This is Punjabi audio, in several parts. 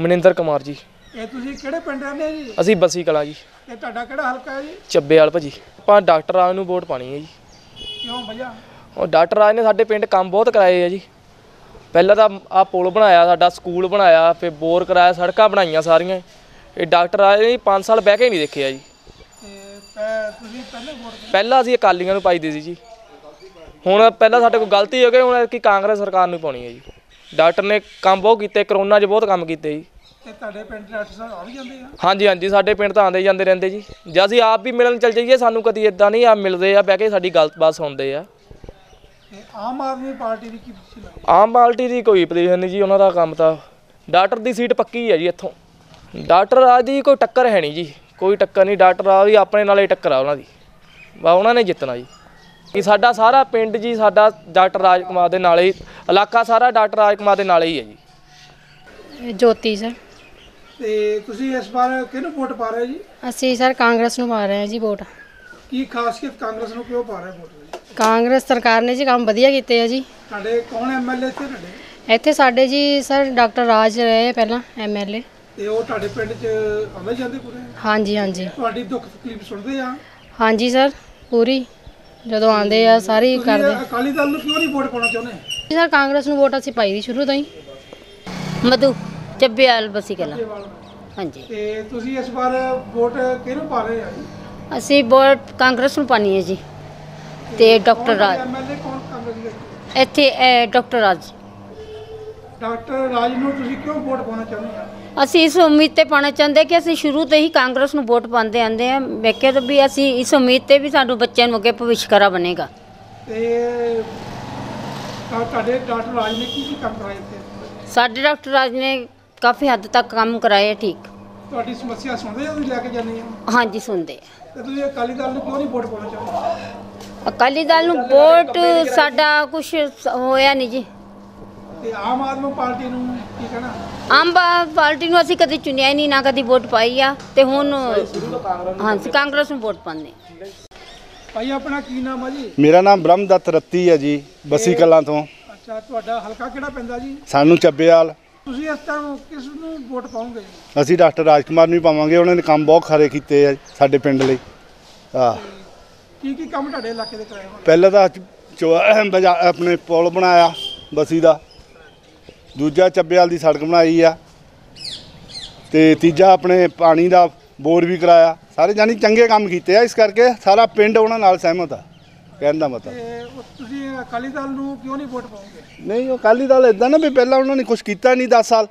ਮਨਿੰਦਰ ਕੁਮਾਰ ਜੀ। ਇਹ ਤੁਸੀਂ ਕਿਹੜੇ ਪਿੰਡ ਰਹਿੰਦੇ ਜੀ? ਅਸੀਂ ਬਸੀ ਕਲਾ ਜੀ। ਇਹ ਤੁਹਾਡਾ ਕਿਹੜਾ ਹਲਕਾ ਹੈ ਜੀ? ਚੱਬੇ ਵਾਲ ਭਾਜੀ। ਆਪਾਂ ਡਾਕਟਰ ਰਾਜ ਨੂੰ ਵੋਟ ਪਾਣੀ ਹੈ ਜੀ। ਕਿਉਂ ਭਈਆ? ਉਹ ਡਾਕਟਰ ਰਾਜ ਨੇ ਸਾਡੇ ਪਿੰਡ ਕੰਮ ਬਹੁਤ ਕਰਾਏ ਆ ਜੀ। ਪਹਿਲਾਂ ਤਾਂ ਆ ਪੁਲ ਬਣਾਇਆ ਸਾਡਾ ਸਕੂਲ ਬਣਾਇਆ ਫਿਰ ਬੋਰ ਕਰਾਇਆ ਸੜਕਾਂ ਬਣਾਈਆਂ ਸਾਰੀਆਂ। ਇਹ ਡਾਕਟਰ ਰਾਜ ਨੇ 5 ਸਾਲ ਬਹਿ ਕੇ ਨਹੀਂ ਦੇਖਿਆ ਜੀ। ਤੇ ਤੁਸੀਂ ਪਹਿਲੇ ਵੋਟ ਪਾਈ। ਪਹਿਲਾਂ ਅਸੀਂ ਅਕਾਲੀਆਂ ਨੂੰ ਪਾਈਦੇ ਸੀ ਜੀ। ਹੁਣ ਪਹਿਲਾਂ ਸਾਡੇ ਕੋਲ ਗਲਤੀ ਹੋ ਗਈ ਹੁਣ ਕਿ ਕਾਂਗਰਸ ਸਰਕਾਰ ਨੂੰ ਪਾਉਣੀ ਹੈ ਜੀ। ਡਾਕਟਰ ਨੇ ਕੰਮ ਬਹੁਤ ਕੀਤੇ ਕਰੋਨਾ 'ਚ ਬਹੁਤ ਕੰਮ ਕੀਤੇ ਜੀ। ਤੇ ਤੁਹਾਡੇ ਪਿੰਡ ਡਾਕਟਰ ਸਾਹਿਬ ਆ ਵੀ ਜਾਂਦੇ ਆ? ਹਾਂਜੀ ਹਾਂਜੀ ਸਾਡੇ ਪਿੰਡ ਤਾਂ ਆਉਂਦੇ ਜਾਂਦੇ ਰਹਿੰਦੇ ਜੀ। ਜੇ ਅਸੀਂ ਆਪ ਵੀ ਮਿਲਣ ਚੱਲ ਜਾਈਏ ਸਾਨੂੰ ਕਦੀ ਇਦਾਂ ਨਹੀਂ ਆ ਮਿਲਦੇ ਆ ਬਹਿ ਕੇ ਸਾਡੀ ਗੱਲਬਾਤ ਸੁਣਦੇ ਆ। ਤੇ ਆਮ ਆਦਮੀ ਪਾਰਟੀ ਦੀ ਕੀ ਲੱਗੀ? ਆਮ ਪਾਰਟੀ ਦੀ ਕੋਈ ਪੋਜੀਸ਼ਨ ਨਹੀਂ ਜੀ ਉਹਨਾਂ ਦਾ ਕੰਮ ਤਾਂ ਡਾਕਟਰ ਦੀ ਸੀਟ ਪੱਕੀ ਹੈ ਜੀ ਇੱਥੋਂ। ਡਾਕਟਰ ਰਾਜ ਦੀ ਕੋਈ ਟੱਕਰ ਹੈ ਨਹੀਂ ਜੀ ਕੋਈ ਟੱਕਰ ਨਹੀਂ ਡਾਕਟਰ ਰਾਜ ਦੀ ਆਪਣੇ ਨਾਲ ਹੀ ਟੱਕਰ ਆ ਉਹਨਾਂ ਦੀ। ਵਾ ਉਹਨਾਂ ਨੇ ਜਿੱਤਣਾ ਜੀ। ਕਿ ਸਾਡਾ ਸਾਰਾ ਪਿੰਡ ਜੀ ਸਾਡਾ ਡਾਕਟਰ ਰਾਜ ਕੁਮਾਰ ਦੇ ਨਾਲ ਹੀ ਇਲਾਕਾ ਸਾਰਾ ਡਾਕਟਰ ਰਾਜ ਕੁਮਾਰ ਦੇ ਨਾਲ ਹੀ ਹੈ ਜੀ। ਜੋਤੀ ਸਰ। ਤੇ ਤੁਸੀਂ ਇਸ ਵਾਰ ਕਿਹਨੂੰ ਵੋਟ ਪਾ ਰਹੇ ਜੀ? ਅਸੀਂ ਸਰ ਕਾਂਗਰਸ ਨੂੰ ਪਾ ਰਹੇ ਹਾਂ ਜੀ ਵੋਟ। ਕੀ ਖਾਸੀਅਤ ਕਾਂਗਰਸ ਨੂੰ ਕਿਉਂ ਪਾ ਰਹੇ ਵੋਟ ਜੀ ਕਾਂਗਰਸ ਸਰਕਾਰ ਨੇ ਜੀ ਕੰਮ ਵਧੀਆ ਕੀਤੇ ਆ ਜੀ। ਤੁਹਾਡੇ ਕੌਣ ਐਮਐਲਏ ਇੱਥੇ ਤੁਹਾਡੇ? ਇੱਥੇ ਸਾਡੇ ਜੀ ਸਰ ਡਾਕਟਰ ਰਾਜ ਰਹੇ ਪਹਿਲਾਂ ਐਮਐਲਏ ਤੇ ਉਹ ਤੁਹਾਡੇ ਪਿੰਡ 'ਚ ਆਉਂਦੇ ਜਾਂਦੇ ਪੂਰੇ? ਹਾਂਜੀ ਹਾਂਜੀ। ਤੁਹਾਡੀ ਦੁੱਖ ਤਕਲੀਫ ਸੁਣਦੇ ਆ? ਹਾਂਜੀ ਸਰ ਪੂਰੀ। ਜਦੋਂ ਆਉਂਦੇ ਆ ਸਾਰੀ ਤੁਸੀਂ ਕਰਦੇ। ਅਕਾਲੀ ਦਲ ਨੂੰ ਕਿਉਂ ਨਹੀਂ ਵੋਟ ਪਾਉਣਾ ਚਾਹੁੰਦੇ? ਸਰ ਕਾਂਗਰਸ ਨੂੰ ਵੋਟ ਅਸੀਂ ਪਾਈ ਦੀ ਸ਼ੁਰੂ ਤੋਂ ਹੀ। ਮਧੂ ਚੱਬੇਵਾਲ ਬਸੀ ਕਲਾ। ਹਾਂਜੀ। ਤੇ ਤੁਸੀਂ ਇਸ ਵਾਰ ਵੋਟ ਕਿਹਨੂੰ ਪਾ ਰਹੇ ਆ ਜੀ? ਅਸੀਂ ਵੋਟ ਕਾਂਗਰਸ ਨੂੰ ਪਾਣੀ ਹੈ ਜੀ। ਤੇ ਡਾਕਟਰ ਰਾਜ। ਐਮਐਲਏ ਕੌਣ ਕਾਂਗਰਸ ਦੇ ਇੱਥੇ ਡਾਕਟਰ ਰਾਜ। ਡਾਕਟਰ ਰਾਜ ਨੂੰ ਤੁਸੀਂ ਕਿਉਂ ਵੋਟ ਪਾਉਣਾ ਚਾਹੁੰਦੇ ਆ ਅਸੀਂ ਇਸ ਉਮੀਦ ਤੇ ਪਾਣਾ ਚਾਹੁੰਦੇ ਕਿ ਅਸੀਂ ਸ਼ੁਰੂ ਤੋਂ ਹੀ ਕਾਂਗਰਸ ਨੂੰ ਵੋਟ ਪਾਉਂਦੇ ਆਂਦੇ ਆ ਮੈਂ ਕਿਹਾ ਤਾਂ ਵੀ ਅਸੀਂ ਇਸ ਉਮੀਦ ਤੇ ਵੀ ਸਾਨੂੰ ਬੱਚਿਆਂ ਨੂੰ ਅੱਗੇ ਭਵਿੱਖਕਰਾ ਬਣੇਗਾ। ਤੇ ਤਾਂ ਤੁਹਾਡੇ ਡਾਕਟਰ ਰਾਜ ਨੇ ਕੀ ਕੀ ਕੰਮ ਕਰਾਏ ਇੱਥੇ? ਸਾਡੇ ਡਾਕਟਰ ਰਾਜ ਨੇ ਕਾਫੀ ਹੱਦ ਤੱਕ ਕੰਮ ਕਰਾਏ ਆ ਠੀਕ। ਤੁਹਾਡੀ ਸਮੱਸਿਆ ਸੁਣਦੇ ਆ ਤੁਸੀਂ ਲੈ ਕੇ ਜਾਂਦੇ ਆ ਹਾਂਜੀ ਸੁਣਦੇ ਆ। ਤੇ ਤੁਸੀਂ ਅਕਾਲੀ ਦਲ ਨੂੰ ਕਿਉਂ ਨਹੀਂ ਵੋਟ ਪਾਉਣਾ ਚਾਹੁੰਦੇ? ਅਕਾਲੀ ਦਲ ਨੂੰ ਵੋਟ ਸਾਡਾ ਕੁਝ ਹੋਇਆ ਨਹੀਂ ਜੀ। ਤੇ ਆਮ ਆਦਮੀ ਪਾਰਟੀ ਨੂੰ ਕੀ ਕਹਿਣਾ? ਆਮ ਪਾ- ਪਾਰਟੀ ਨੂੰ ਅਸੀਂ ਕਦੇ ਚੁਣਿਆ ਹੀ ਨਹੀਂ ਨਾ ਕਦੀ ਵੋਟ ਪਾਈ ਆ ਤੇ ਹੁਣ ਹਾਂਜੀ ਕਾਂਗਰਸ ਨੂੰ ਵੋਟ ਪਾਉਂਦੇ ਹਾਂ। ਭਾਈ ਆਪਣਾ ਕੀ ਨਾਮ ਆ ਜੀ? ਮੇਰਾ ਨਾਮ ਬ੍ਰਹਮਦੱਤ ਰੱਤੀ ਹੈ ਜੀ ਬਸੀ ਕਲਾਂ ਤੋਂ। ਅੱਛਾ ਤੁਹਾਡਾ ਹਲਕਾ ਕਿਹੜਾ ਪੈਂਦਾ ਜੀ? ਸਾਨੂੰ ਚੱਬੇਵਾਲ। ਤੁਸੀਂ ਇਸ ਟਾਈਮ ਕਿਸ ਨੂੰ ਵੋਟ ਪਾਓਗੇ? ਅਸੀਂ ਡਾਕਟਰ ਰਾਜਕੁਮਾਰ ਨੂੰ ਹੀ ਪਾਵਾਂਗੇ ਉਹਨਾਂ ਨੇ ਕੰਮ ਬਹੁਤ ਖਰੇ ਕੀਤੇ ਆ ਸਾਡੇ ਪਿੰਡ ਲਈ। ਆ ਕੀ ਕੀ ਕੰਮ ਤੁਹਾਡੇ ਇਲਾਕੇ ਦੇ ਕਰਾਏ ਹੋਣ ਪਹਿਲਾਂ ਤਾਂ ਚੋ- ਅਹਿਮ ਬਜਾ- ਆਪਣੇ ਪੁਲ ਬਣਾਇਆ ਬਸੀ ਦਾ। ਦੂਜਾ ਚੱਬੇਵਾਲ ਦੀ ਸੜਕ ਬਣਾਈ ਆ ਤੇ ਤੀਜਾ ਆਪਣੇ ਪਾਣੀ ਦਾ ਬੋਰ ਵੀ ਕਰਾਇਆ। ਸਾਰੇ ਜਾਨੀ ਚੰਗੇ ਕੰਮ ਕੀਤੇ ਆ ਇਸ ਕਰਕੇ ਸਾਰਾ ਪਿੰਡ ਉਹਨਾਂ ਨਾਲ ਸਹਿਮਤ ਆ ਕਹਿਣ ਦਾ ਮਤਲਬ। ਤੁਸੀਂ ਅਕਾਲੀ ਦਲ ਨੂੰ ਕਿਉਂ ਨਹੀਂ ਵੋਟ ਪਾਓਗੇ? ਨਹੀਂ ਉਹ ਅਕਾਲੀ ਦਲ ਇਦਾਂ ਨਾ ਵੀ ਪਹਿਲਾਂ ਉਹਨਾਂ ਨੇ ਕੁਝ ਕੀਤਾ ਨਹੀਂ 10 ਸਾਲ।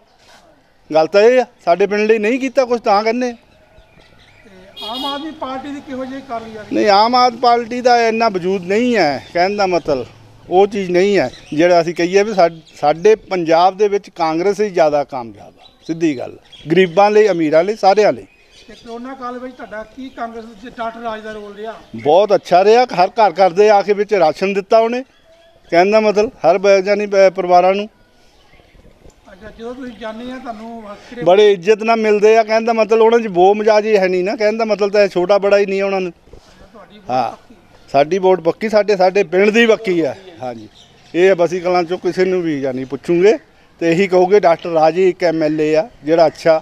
ਗੱਲ ਤਾਂ ਇਹ ਆ ਸਾਡੇ ਪਿੰਡ ਲਈ ਨਹੀਂ ਕੀਤਾ ਕੁਝ ਤਾਂ ਕਹਿੰਦੇ ਤੇ ਆਮ ਆਦਮੀ ਪਾਰਟੀ ਦੀ ਕਿਹੋ ਜਿਹੀ ਕਾਰਗੁਜ਼ਾਰੀ ਨਹੀਂ ਆਮ ਆਦਮੀ ਪਾਰਟੀ ਦਾ ਇੰਨਾ ਵਜੂਦ ਨਹੀਂ ਹੈ ਕਹਿਣ ਦਾ ਮਤਲਬ। ਉਹ ਚੀਜ਼ ਨਹੀਂ ਹੈ ਜਿਹੜਾ ਅਸੀਂ ਕਹੀਏ ਵੀ ਸਾਡੇ ਪੰਜਾਬ ਦੇ ਵਿੱਚ ਕਾਂਗਰਸ ਹੀ ਜ਼ਿਆਦਾ ਕਾਮਯਾਬ ਆ ਸਿੱਧੀ ਗੱਲ ਗਰੀਬਾਂ ਲਈ ਅਮੀਰਾਂ ਲਈ ਸਾਰਿਆਂ ਲਈ। ਤੇ ਕਰੋਨਾ ਕਾਲ ਵਿੱਚ ਤੁਹਾਡਾ ਕੀ ਕਾਂਗਰਸ ਦੇ ਡਾਕਟਰ ਰਾਜ ਦਾ ਰੋਲ ਰਿਹਾ? ਬਹੁਤ ਅੱਛਾ ਰਿਹਾ ਹਰ ਘਰ ਘਰ ਦੇ ਆ ਕੇ ਵਿੱਚ ਰਾਸ਼ਨ ਦਿੱਤਾ ਉਹਨੇ। ਕਹਿਣ ਦਾ ਮਤਲਬ ਹਰ ਬ- ਜਾਨੀ ਪ- ਪਰਿਵਾਰਾਂ ਨੂੰ। ਅੱਛਾ ਜਦੋਂ ਤੁਸੀਂ ਜਾਣਦੇ ਆ ਤੁਹਾਨੂੰ ਕਿਹੜੇ ਬੜੇ ਇੱਜ਼ਤ ਨਾਲ ਮਿਲਦੇ ਆ ਕਹਿਣ ਦਾ ਮਤਲਬ ਉਹਨਾਂ 'ਚ ਬੋ ਮਜਾਜ ਹੀ ਹੈ ਨਹੀਂ ਨਾ। ਕਹਿਣ ਦਾ ਮਤਲਬ ਤਾਂ ਛੋਟਾ ਬੜਾ ਹੀ ਨਹੀਂ ਉਹਨਾਂ ਨੂੰ। ਹਾਂ। ਸਾਡੀ ਵੋਟ ਪੱਕੀ, ਸਾਡੇ ਸਾਡੇ ਪਿੰਡ ਦੀ ਪੱਕੀ ਆ। ਹਾਂਜੀ। ਇਹ ਬਸੀ ਕਲਾਂ ਚੋਂ ਕਿਸੇ ਨੂੰ ਵੀ ਯਾਨੀ ਪੁੱਛੂਗੇ ਤੇ ਇਹੀ ਕਹੋਗੇ ਡਾਕਟਰ ਰਾਜੀ ਇੱਕ ਐਮਐਲਏ ਆ, ਜਿਹੜਾ ਅੱਛਾ